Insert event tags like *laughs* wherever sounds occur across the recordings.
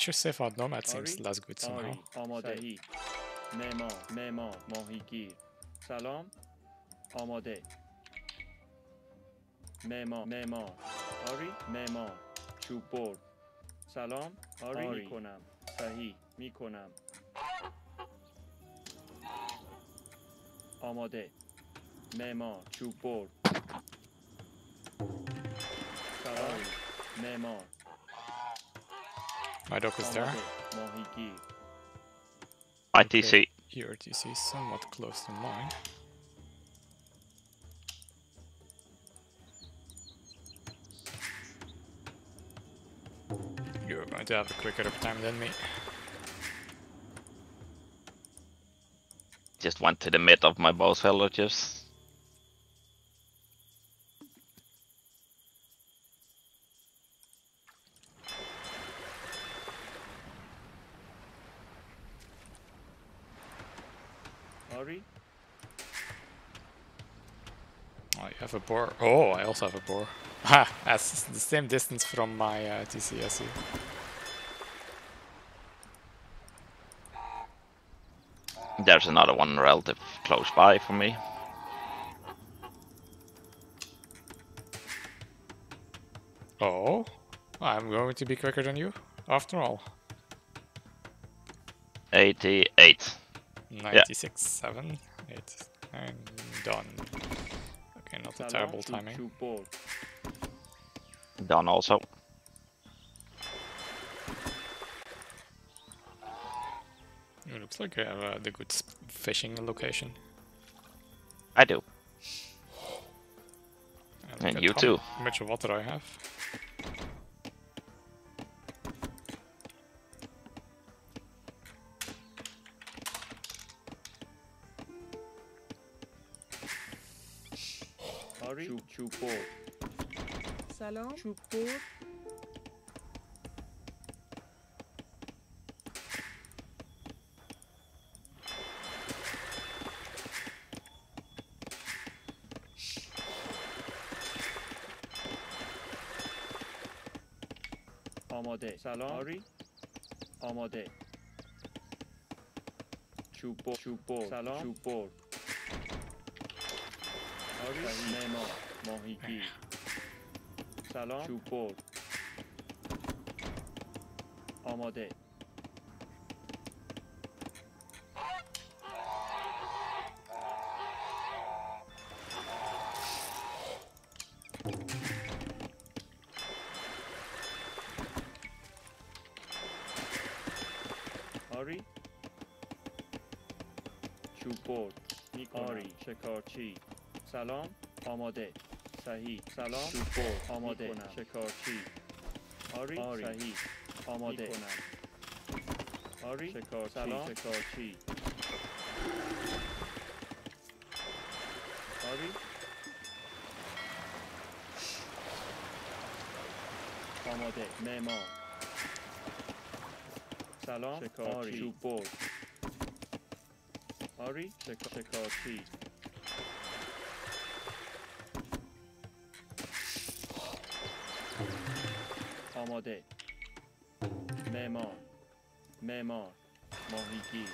just say for nomad seems آری. less good somehow. آری. آماده صحیح معمار معمار ماهیگیر. سلام. آماده. معمار معمار آری؟ معمار چوب برد. سلام. آری, آری. می‌کنم. صحیح می‌کنم. آماده. معمار چوب برد. سلام. معمار My dog is there. ITC. Your TC is somewhat close to mine. You're going to have a quicker time than me. Just went to the mid of my both fellowships. Boar. Oh, I also have a boar. Ha! That's the same distance from my uh, TC, There's another one relative close by for me. Oh, I'm going to be quicker than you, after all. 88. 96, 7, 8, 9, done. Okay, not the terrible timing. Done also. It looks like I have uh, the good fishing location. I do. And, and you too. How much water I have? سلام چوب برد آماده سلام آری آماده چوب برد چوب برد سلام چوب برد آری معمار ماهیگیر سلام. چوب برد آماده. آری؟ چوب برد آری. شکارچی سلام. آماده. صحیح. سلام. آماده. شکارچی. آری. صحیح. آماده. آری. شکارچی. سلام. شکارچی. آری. آماده. معمار سلام. شکارچی. آری. شکا- شکارچی. commander. Maman, maman, mon Vicky.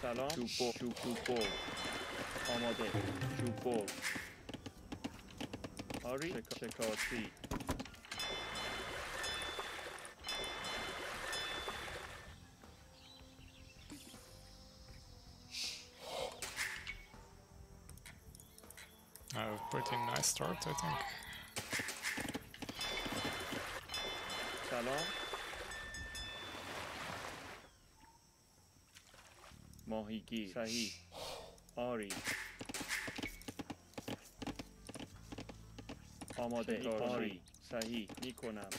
Salon, choupo, choupo, commander, choupo. Hurry, check, check out pretty nice start, I think. سلام ماهیگیر صحیح آری آماده آری صحیح میکنم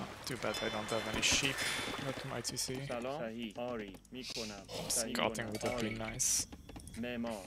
Oh, too bad I don't have any sheep at my TC. سلام صحیح آری میکنم صحیح Scouting کنم. would have been آری. nice. معمار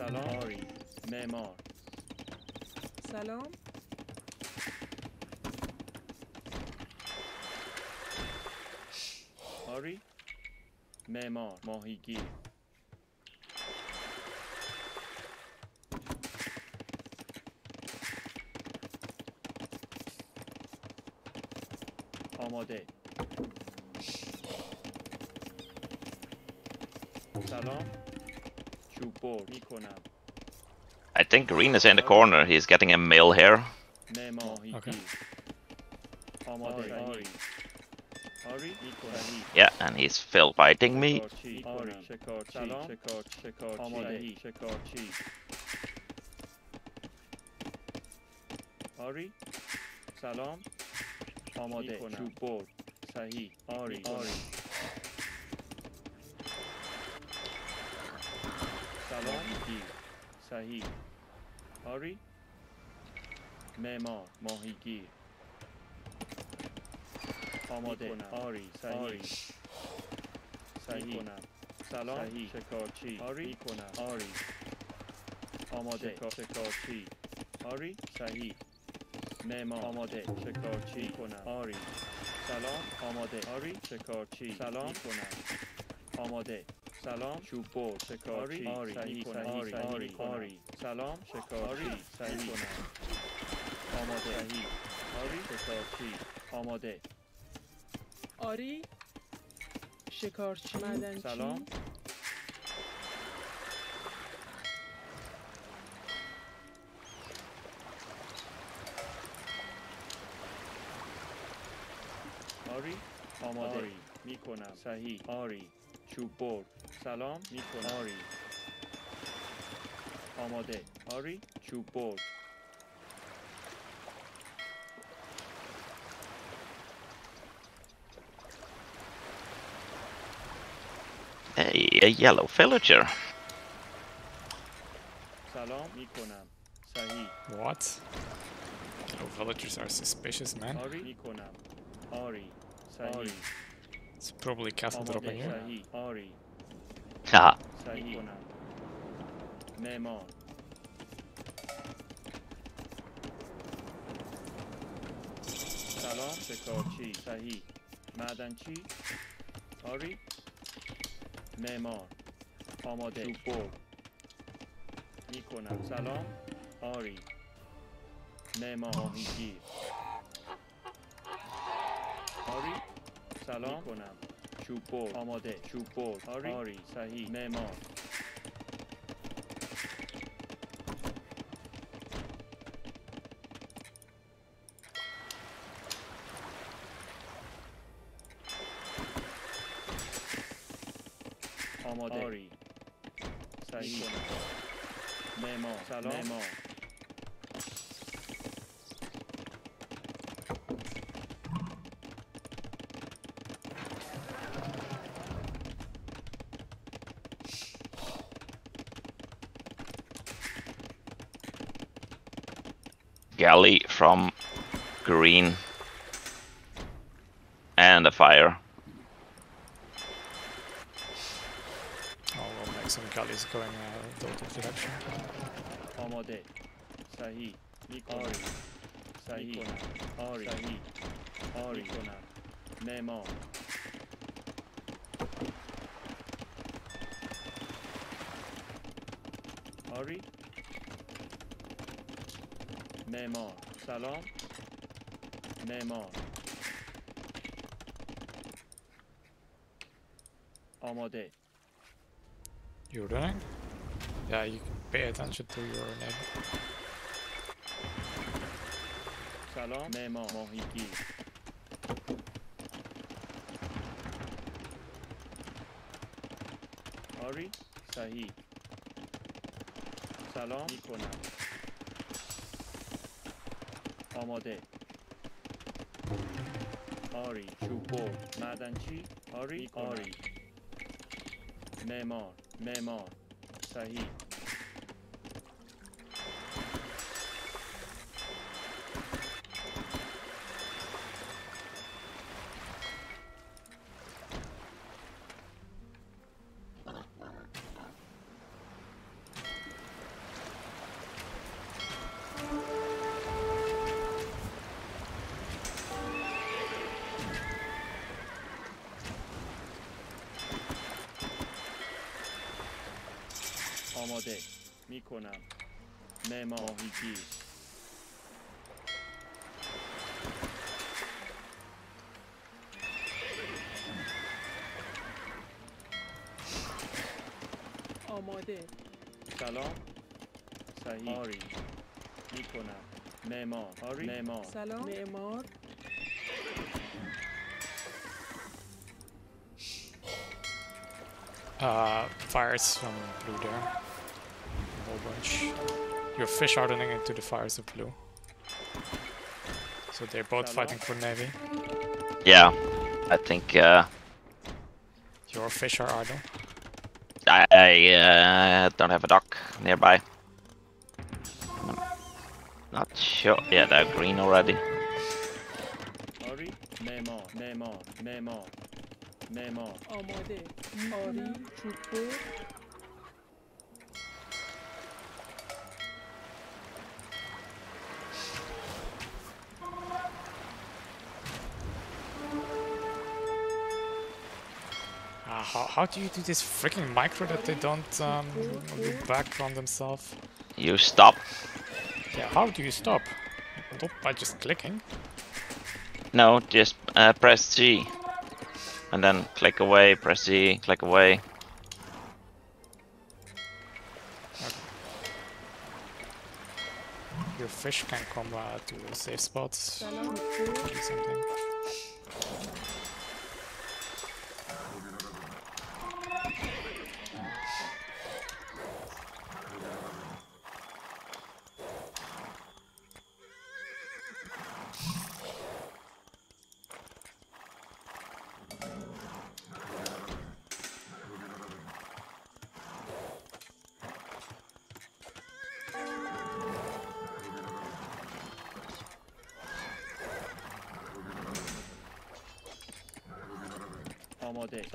سلام. آری معمار. سلام. آری معمار ماهیگیر. آماده. سلام. I think green is in the corner. He's getting a mill here. معمار ماهیگیر Okay. آماده آری آری می کنم Yeah, and he's still fighting me. شکارچی آری شکارچی سلام شکار شکارچی آماده شکارچی آری سلام آماده چوب برد صحیح آری آری سلام گیر صحیح آری معمار ماهیگیر. آماده آری صحیح صحیح کنم سلام. صحیح شکارچی. آری. کنم آری. آماده. شکارچی. آری صحیح معمار آماده. شکارچی. کنم آری. سلام. آماده. آری. شکارچی. سلام. کنم آماده. سلام. شکارچی آری صحیح کنم. آری آری آری. سلام. شکارچی صحیح کنم. آماده. آری. شکارچی آماده. آری. شکارچی. معدنچی. سلام آری. آماده. آری می کنم صحیح. آری. چوب برد سلام می کنم آری آماده آری چوب برد Hey, a yellow villager. سلام می کنم صحیح What? Oh, villagers are suspicious, man. آری می کنم آری صحیح It's probably castle dropping آماده here. صحیح آری Haha. صحیح کنم معمار سلام شکارچی صحیح معدنچی آری معمار آماده چوب برد می کنم سلام آری معمار ماهیگیر آری سلام کنم برد آماده. برد آری. آری. صحیح. معمار. آماده. آری. صحیح. معمار. سلام. معمار. galley from green and a fire. Oh, we'll make some galleys going uh, the direction. Omode, Sahi, Ori, Sahi, Ori, Sahi, Ori, Nemo. Ori? معمار سلام معمار آماده You're running? Yeah, you can pay attention to your neighbor. سلام معمار ماهیگیر آری صحیح سلام می کنم آماده آری چوب برد معدنچی آری آری معمار معمار صحیح آماده می کنم معمار ماهیگیر آماده. سلام. صحیح آری. می کنم معمار آری. معمار سلام. معمار Uh, fires from blue there. Your fish are running into the fires of blue. So they're both fighting for navy. Yeah, I think. Uh, Your fish are idle. I, I uh, don't have a dock nearby. I'm not sure. Yeah, they're green already. Ori, how do you do this freaking micro that they don't um, back on themselves? You stop. Yeah, how do you stop? Not by just clicking. No, just uh, press G. And then click away, press G, click away. Okay. Your fish can come uh, to safe spots. Or something.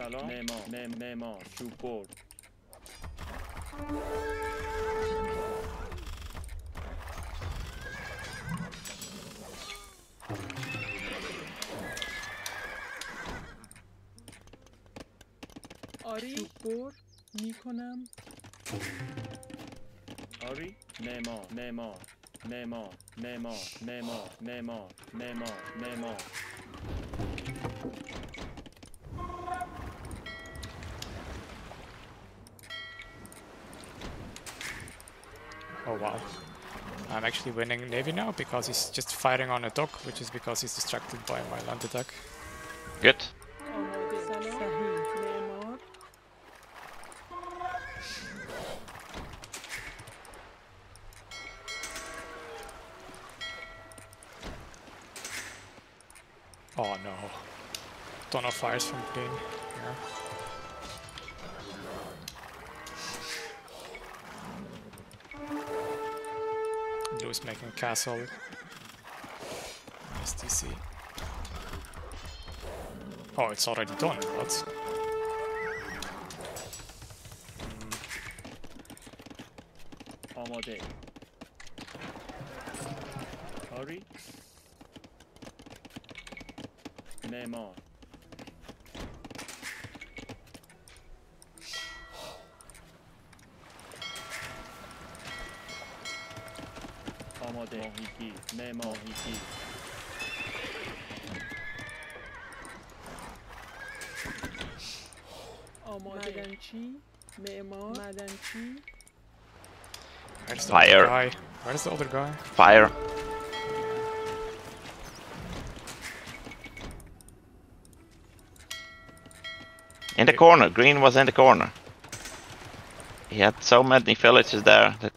سلام معمار مع- معمار بر آری چوب بر می کنم آری معمار معمار معمار معمار معمار معمار معمار I'm actually winning Navy now because he's just firing on a dock, which is because he's distracted by my land attack. Good. Oh no. Ton of fires from plane. Yeah. was making castle. STC. Oh, it's already done, what? Mm. One more day. Hurry. Name on. Where's the Fire. Guy? Where's the other guy? Fire. In the corner, green was in the corner. He had so many villages there that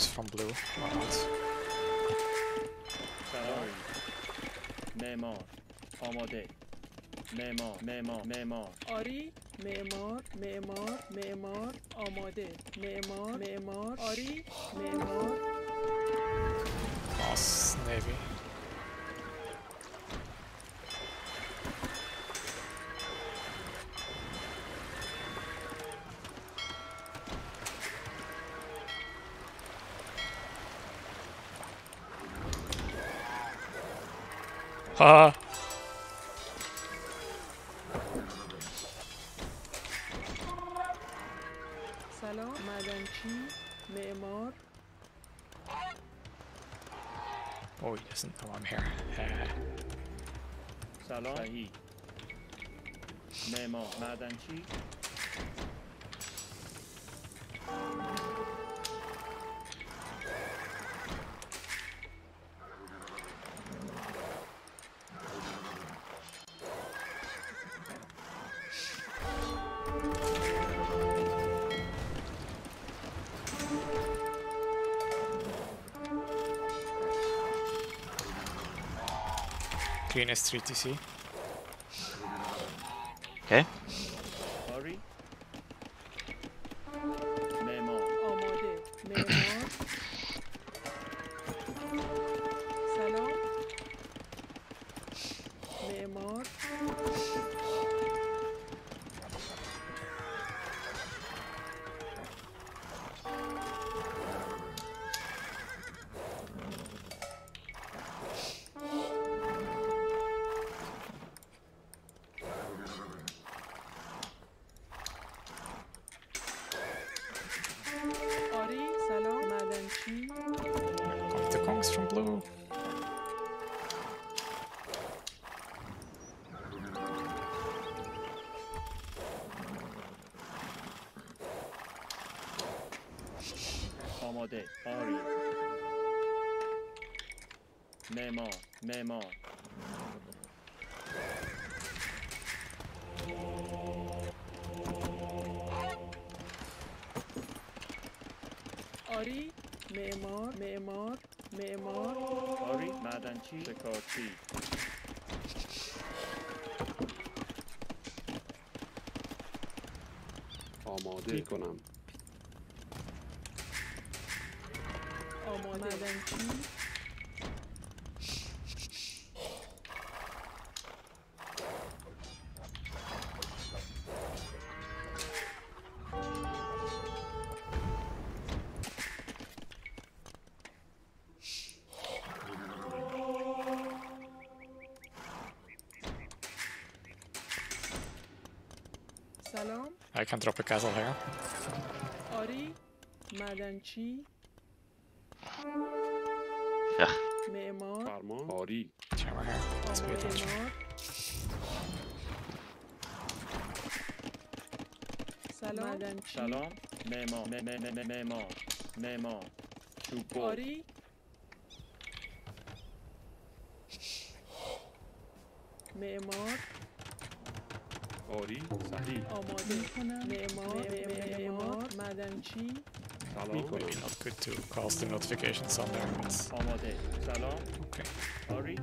blocks from blue. Memor, Omode. Boss, Navy. Ha! سلام معدنچی معمار Oh, he doesn't know I'm here. سلام صحیح معمار معدنچی Green is 3TC. Okay. آماده آری. معمار معمار آری. معمار معمار معمار. آری. معدنچی شکارچی. آماده کنم. madem. I can drop a castle here. Ori, Madanchi, فرما آری. سلام. سلام. مما مما مما چوبو آری. معمار آری. صحیح. آماده. کنم معمار معمار معدنچی Maybe not good to cast the notifications on But... Okay. Sorry.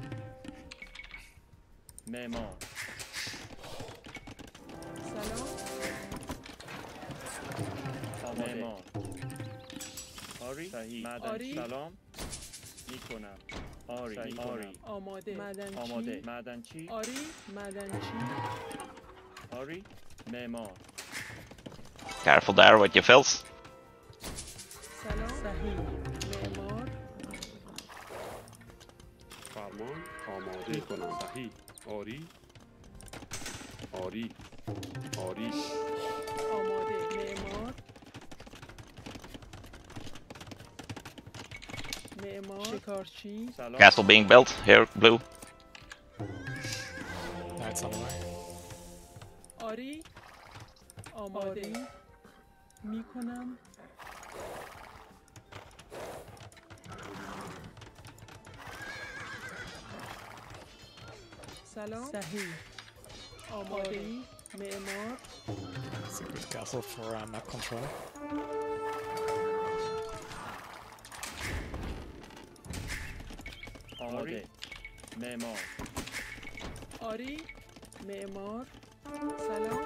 Memo. Salon. Memo. آری میکنم آری آماده معدن آماده معدن چی آری معدن چی آری معمار Careful there with your vills. آماده کنم صحیح آری آری آری آماده معمار معمار شکارچی سلام Castle being built here, blue. Knights on the way. آری آماده می کنم salon. Sahil. Oh mon mais moi. Castle for uh, map control. Ori, Ori, Memor, Salon.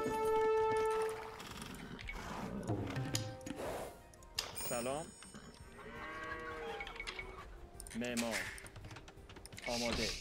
Salon. Memor. Amade.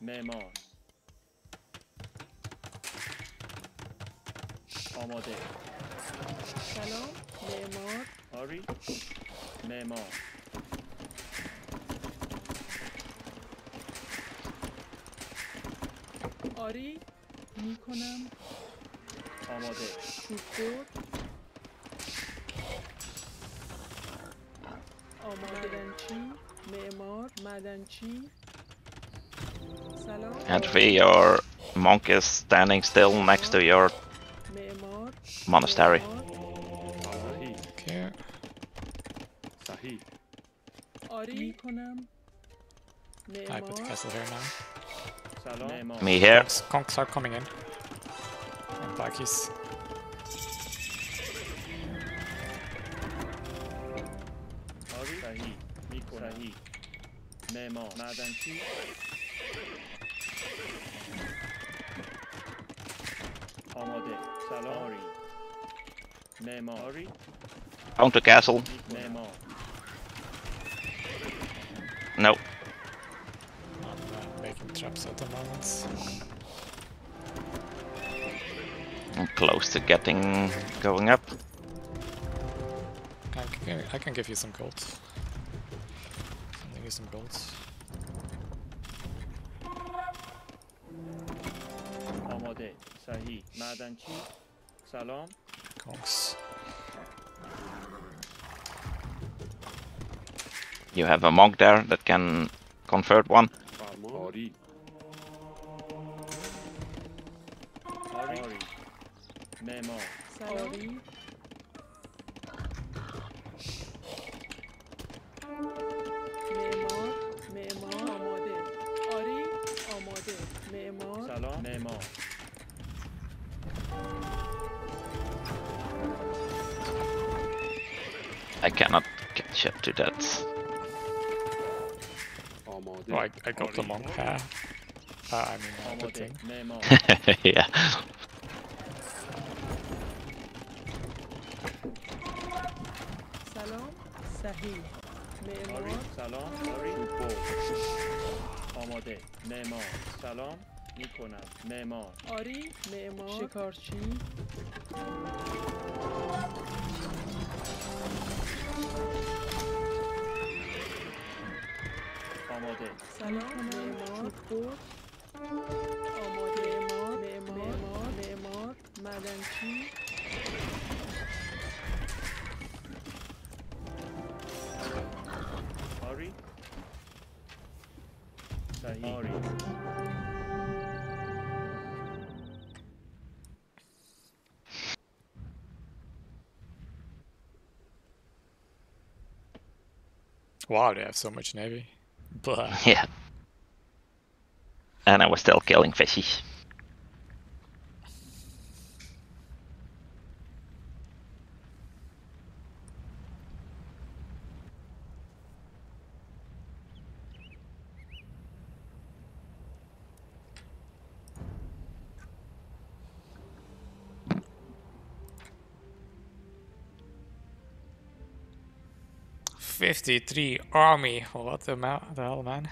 معمار آماده. سلام. معمار آری. معمار آری. می‌کنم. آماده. شکر. آمادنچی معمار مدنچی And we are monkeys standing still next to your monastery. I put the castle here now. Me here. Conks, are coming in. And Blackies. Sahi, Miko, Sahi, Memo, Madanchi. Counter castle. No. I'm making traps at the moment. I'm close to getting going up. I can, give you some gold. I'll give you some gold. صحیح معدنچی سلام Conks. You have a monk there that can convert one. فرمان آری آری I cannot catch up to that. آماده Oh, I, I got the monk hair. Uh, I mean, uh, the آماده thing. معمار *laughs* yeah. سلام صحیح آری معمار سلام آری شکر آماده معمار سلام میکنم معمار آری معمار شکارچی آماده سلام معمار شکر آماده معمار معمار معمار مدنچی آری صحیح آری Wow, they have so much navy. Blah. Yeah. And I was still killing fishies. Fifty-three army. What the, the hell, man?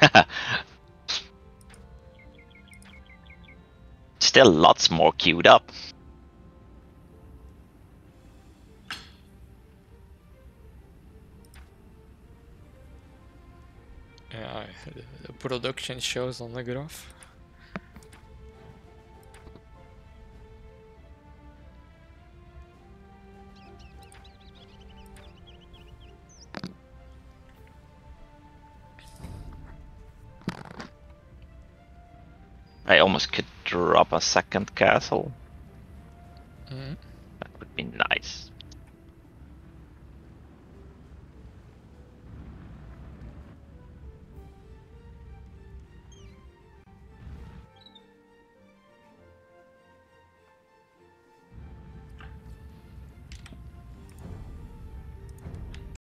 *laughs* Still lots more queued up. Yeah, the production shows on the graph. A second castle.